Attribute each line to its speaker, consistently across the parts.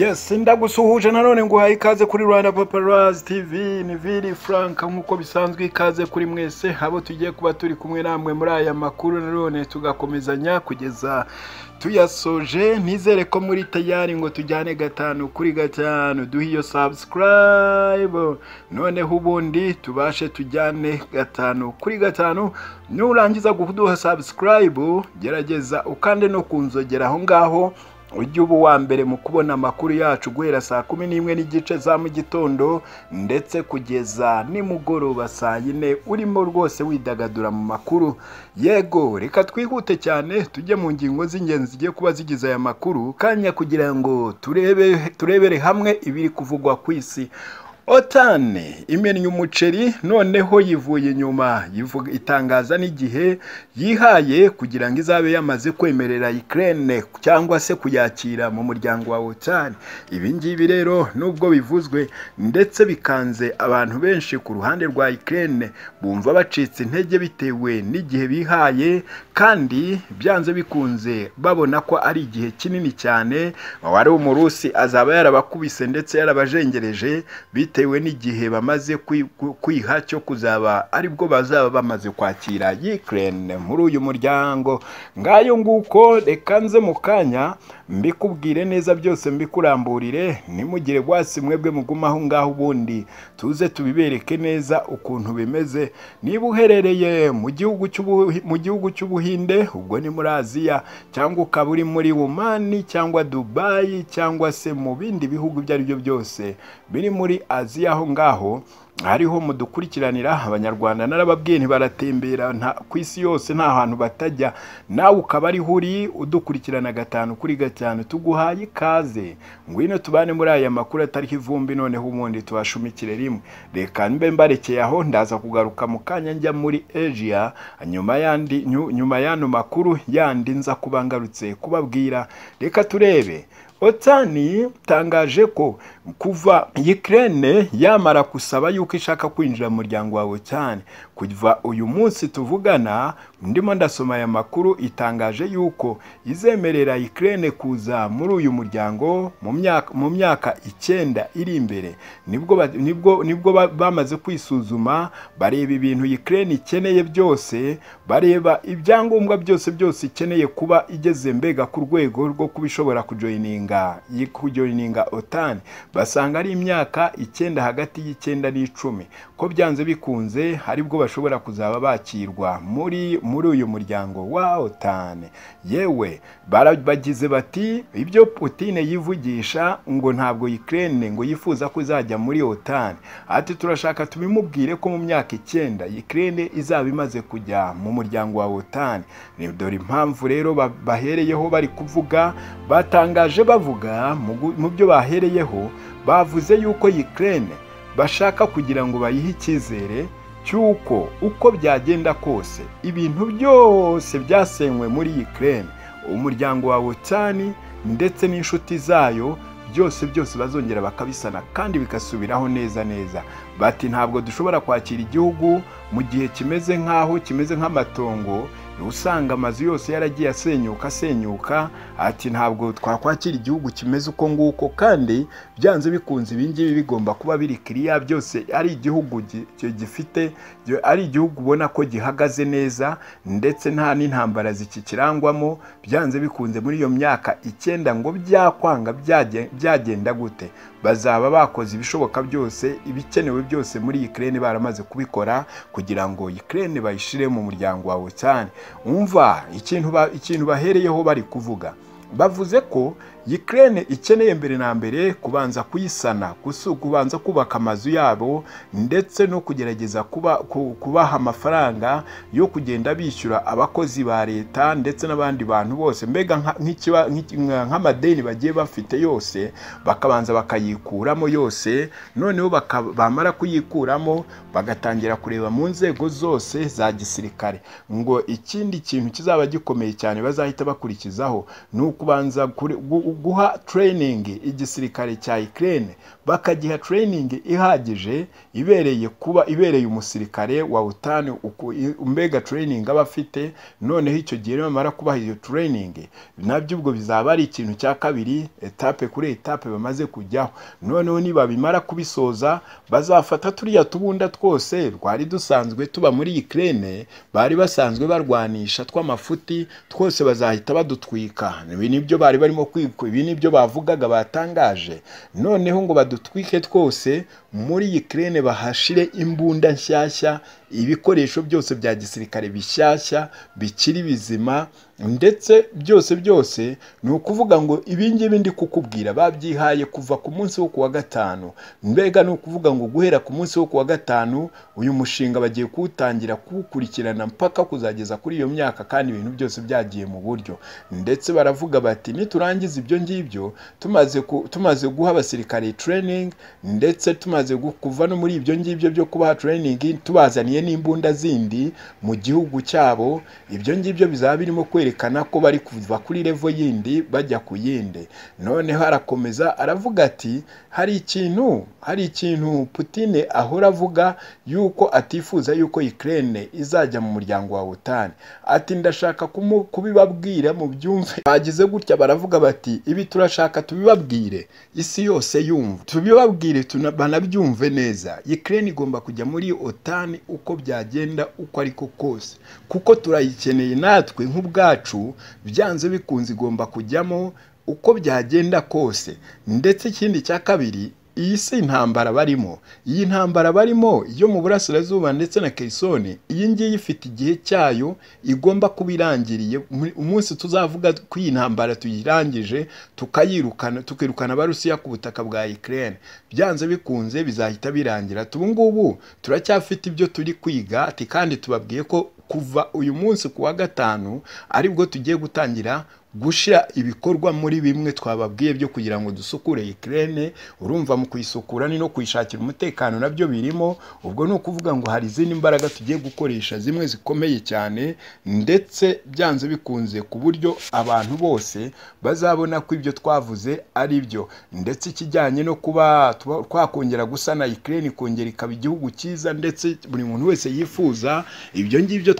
Speaker 1: yes ndagusuhuje nanone nguhaye ikaze kuri rwanda paparazi tv ni viri frank nk'uko bisanzwe ikaze kuri mwese. Abo tugiye kuba turi kumwe namwe muri aya makuru nanone tugakomezanya kugeza tuyasoje. Nizere ko muri tayari ngo tujyane gatanu kuri gatanu. Duhe iyo subscribe. Noneho ubundi tubashe tujyane gatanu kuri gatanu. Nurangiza kuduha subscribe gerageza ukande no kunzogera aho ngaho. Ujye uba uwa mbere mu kubona amakuru yacu guhera saa kumi n'imwe n'igice za mu gitondo ndetse kugeza nimugoroba saa yine urimo rwose widagadura mu makuru. Yego reka twihute cyane tujye mu ngingo z'ingenzi zigiye kuba zigize aya makuru. Kanya kugira ngo turebe turebere hamwe ibiri kuvugwa ku isi. Otani imennye umuceri noneho yivuye inyuma. Itangaza n'igihe yihaye kugira ngo izabe yamaze kwemerera Ukraine cyangwa se kuyakira mu muryango wa otani ibi ngibi rero nubwo bivuzwe ndetse bikanze abantu benshi ku ruhande rwa Ukraine. Bumva bacitse intege bitewe n'igihe bihaye kandi byanze bikunze babona ko ari igihe kinini cyane. Wari umurusi azaba yarabakubise ndetse yarabajengereje bitewe bitewe n'igihe bamaze kwiha cyo kuzaba ari bwo bazaba bamaze kwakira Ukraine muri uyu muryango. Ngayo nguko reka nze mu kanya mbikubwire neza byose mbikuramburire nimugire rwasi mwebwe muguma aho ngaho ubundi. Tuze tubibereke neza ukuntu bimeze. Niba uherereye mu gihugu cy'ubuhinde ubwo ni muri aziya cyangwa ukaba uri muri wumani cyangwa dubayi cyangwa se mu bindi bihugu ibyo ari byo byose biri muri aziya. Aho ngaho hariho mudukurikiranira abanyarwanda narababwiye ntibaratembera ku isi yose nta hantu batajya. Nawe ukaba ariho uri udukurikirana gatanu kuri gatanu tuguhaye ikaze. Ngwino tubane muri aya makuru atariho ivumbi noneho ubundi tubashumikire rimwe. Reka mbe mbarekeye aho ndaza kugaruka mu kanya njya muri asia nyuma yandi nyuma y'ano makuru yandi nza kuba ngarutse kubabwira. Reka turebe otani tangaje ko kuva Ukraine yamara gusaba yuko ishaka kwinjira mu muryango wa otani. Kuva uyu munsi tuvugana ndimo ndasoma aya makuru itangaje yuko izemerera Ukraine kuza muri uyu muryango mu myaka icyenda iri imbere. Nibwo bamaze kwisuzuma bareba ibintu Ukraine ikeneye byose bareba ibyangombwa byose byose ikeneye kuba igeze mbega ku rwego rwo kuba ishobora kujoyininga kujoyininga otani basanga ari imyaka icyenda hagati y'icyenda n'icumi. Ko byanze bikunze ari bwo bashobora kuzaba bakirwa muri muri uyu muryango wa otani yewe bagize bati ibyo Putine yivugisha ngo ntabwo Ukraine ngo yifuza ko izajya muri otani ati turashaka tubimubwire ko mu myaka icyenda Ukraine izaba imaze kujya mu muryango wa otani dore impamvu rero bahereyeho bari kuvuga batangaje bavuga mu byo bahereyeho bavuze yuko Ukraine bashaka kugira ngo bayihe icyizere cy'uko uko byagenda kose ibintu byose byasenywe muri Ukraine. Umuryango wa wotani ndetse n'inshuti zayo byose byose bazongera bakabisana kandi bigasubiraho neza neza. Bati ntabwo dushobora kwakira igihugu mu gihe kimeze nk'aho kimeze nk'amatongo usanga amazu yose yaragiye asenyuka asenyuka. Ati ntabwo twakwakira igihugu kimeze uko nguko kandi byanze bikunze ibi ngibi bigomba kuba biri kiriya byose ari igihugu gifite ari igihugu ubona ko gihagaze neza ndetse nta n'intambara zikikirangwamo. Byanze bikunze muri iyo myaka icyenda ngo byakwanga byagenda gute. Bazaba bakoze ibishoboka byose ibikenewe byose muri Ukraine baramaze kubikora kugira ngo Ukraine bayishire mu muryango wa OTAN umva ikintu bahereyeho bari kuvuga. Bavuze ko Ukraine ikeneye mbere na mbere kubanza kuyisana kubanza kubaka amazu yabo ndetse no kugerageza kuba kubaha amafaranga yo kugenda bishyura abakozi ba leta ndetse n'abandi bantu bose. Mbega nk'amadeni bagiye bafite yose bakabanza bakayikuramo yose noneho bamara kuyikuramo bagatangira kureba mu nzego zose za gisirikare. Ngo ikindi kintu kizaba gikomeye cyane bazahita bakurikizaho ni ukubanza guha training. Igisirikare cya Ukraine bakagiha training ihagije ibereye kuba ibereye umusirikare wa OTAN mbega training aba afite noneho icyo gihe bamara kubaha iyo training na byo ubwo bizaba ari ikintu cya kabiri etape kuri etape bamaze kujyaho. Noneho niba bimara kubisoza bazafata turiya tubunda twose twari dusanzwe tuba muri Ukraine bari basanzwe barwanisha tw'amafuti twose bazahita badutwika. Ibi ni byo bari barimo kwikwa ibi ni byo bavugaga batangaje. Noneho ngo badutwike twose muri Ukraine bahashire imbunda nshyashya ibikoresho byose bya gisirikare bishyashya bikiri bizima ndetse byose byose ni ukuvuga ngo ibingibi ndi kukubwira. Babyihaye kuva ku munsi wo kuwa gatanu. Mbega ni ukuvuga ngo guhera ku munsi wo kuwa gatanu uyu mushinga bagiye kuwutangira kuwukurikirana mpaka kuzageza kuri iyo myaka kandi ibintu byose byagiye mu buryo. Ndetse baravuga bati niturangiza ibyo ngibyo tumaze guha abasirikare training ndetse tumaze kuva no muri ibyo ngibyo byo kubaha training tubazaniye n'imbunda zindi mu gihugu cyabo ibyo ngibyo bizaba birimo kwerekana ko bari kuva kuri levo yindi bajya ku yindi. Noneho arakomeza aravuga ati hari ikintu hari ikintu Putin ahora avuga yuko atifuza yuko Ukraine izajya mu muryango wa OTAN ati ndashaka kubibabwira mu byumve. Bagize gutya baravuga bati ibi turashaka tubibabwire isi yose yumva. Tubibabwire banabyumve neza. Ukraine igomba kujya muri OTAN uko byagenda uko ariko kose. Kuko turayikeneye natwe nk'ubwacu byanze bikunze igomba kujyamo uko byagenda kose. Ndetse ikindi cya kabiri iyi si intambara barimo. Iyi ntambara barimo yo mu burasirazuba ndetse na kerisoni iyi ngiyi ifite igihe cyayo igomba kuba irangiriye. Umunsi tuzavuga ko iyi ntambara tuyirangije tukayirukana tukirukana abarusiya ku butaka bwa Ukraine. Byanze bikunze bizahita birangira. Ubu ngubu turacyafite ibyo turi kwiga kandi tubabwiye ko kuva uyu munsi ku wa gatanu ari bwo tugiye gutangira gushyira ibikorwa muri bimwe twababwiye byo kugira ngo dusukure Ukraine urumva mu kuyisukura ni no kuyishakira umutekano na byo birimo. Ubwo ni ukuvuga ngo hari izindi mbaraga tugiye gukoresha zimwe zikomeye cyane ndetse byanze bikunze ku buryo abantu bose bazabona ko ibyo twavuze ari byo. Ndetse ikijyanye no kuba twakongera gusana Ukraine ikongera ikaba igihugu cyiza ndetse buri muntu wese yifuza ibyo ngibyo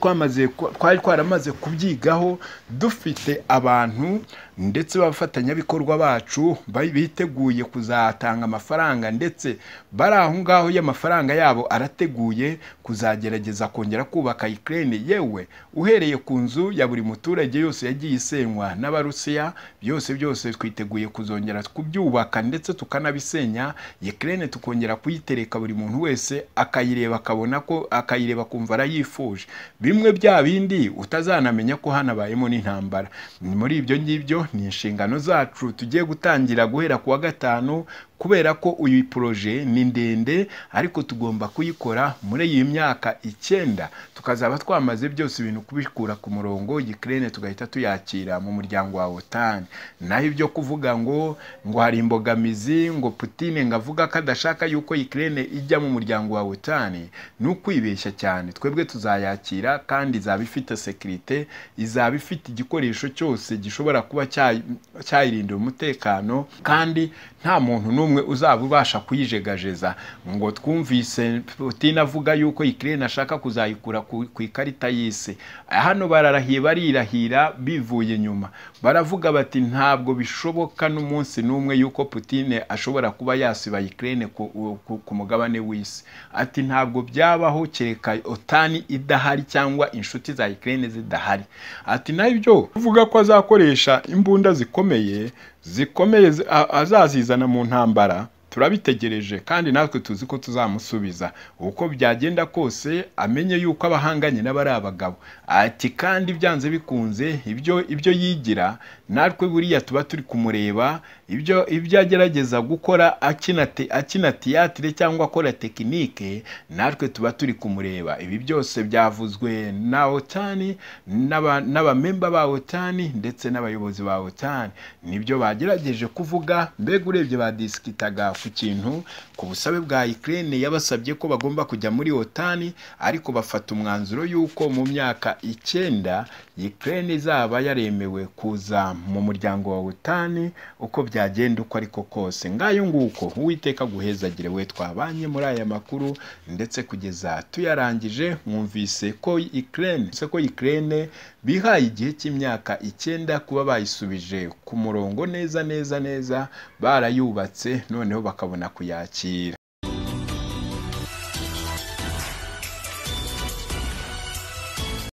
Speaker 1: twari twaramaze kubyigaho dufite abantu abantu ndetse abafatanyabikorwa bacu biteguye kuzatanga amafaranga ndetse bari aho ngaho y'amafaranga yabo arateguye kuzagerageza kongera kubaka Ukraine. Yewe uhereye ku nzu ya buri muturage yose yagiye isenywa n'abarusiya byose byose twiteguye kuzongera kubyubaka ndetse tukanabisenya. Ukraine tukongera kuyitereka buri muntu wese akayireba akabona ko akayireba kumva arayifuje. Bimwe bya bindi utazanamenya ko hanabayemo n'intambara. Muri ibyo ngibyo ni inshingano zacu tugiye gutangira guhera ku wa gatanu kubera ko uyu poroje ni ndende ariko tugomba kuyikora muri iyi myaka icyenda. Tukazaba twamaze byose ibintu kubikura ku murongo Ukraine tugahita tuyakira mu muryango wa OTAN. Naho ibyo kuvuga ngo ngo hari imbogamizi ngo Putin ngo avuga ko adashaka yuko Ukraine ijya mu muryango wa OTAN ni ukwibeshya cyane. Twebwe tuzayakira kandi izaba ifite sekirite izaba ifite igikoresho cyose gishobora kuba cyayirindira umutekano kandi nta muntu n'umwe uzaba ubasha kuyijegajeza ngo twumvise. Putin avuga yuko Ukraine ashaka kuzayikura ku ikarita y'isi. Hano bararahiye barirahira bivuye nyuma. Baravuga bati ntabwo bishoboka n'umunsi n'umwe yuko Putin ashobora kuba yasiba Ukraine ku mugabane w'isi. Ati ntabwo byabaho kereka otani idahari cyangwa inshuti za Ukraine zidahari. Ati na byo uvuga ko azakoresha imbunda zikomeye zikomeye azazizana mu ntambara. Turabitegereje kandi natwe tuzi ko tuzamusubiza. Uko byagenda kose amenye yuko abahanganye n'abari abagabo. Ati kandi byanze bikunze ibyo ibyo yigira natwe buriya tuba turi kumureba ibyo ibyo agerageza gukora akina tiyatire cyangwa akora tekinike natwe tuba turi kumureba. Ibi byose byavuzwe na otani n'abamemba ba otani ndetse n'abayobozi ba otani ni byo bagerageje kuvuga mbega urebye badisikitaga ku kintu ku busabe bwa Ukraine yabasabye ko bagomba kujya muri OTAN ariko bafata umwanzuro y'uko mu myaka icyenda Ukraine izaba yaremewe kuza mu muryango wa OTAN uko byagenda uko ariko kose. Ngayo nguko uwiteka guhezagire we twabanye muri aya makuru ndetse kugeza tuyarangije mwumvise ko Ukraine ko Ukraine bihaye igihe cy'imyaka icyenda kuba bayisubije ku murongo neza neza neza barayubatse noneho bakabona kuyakira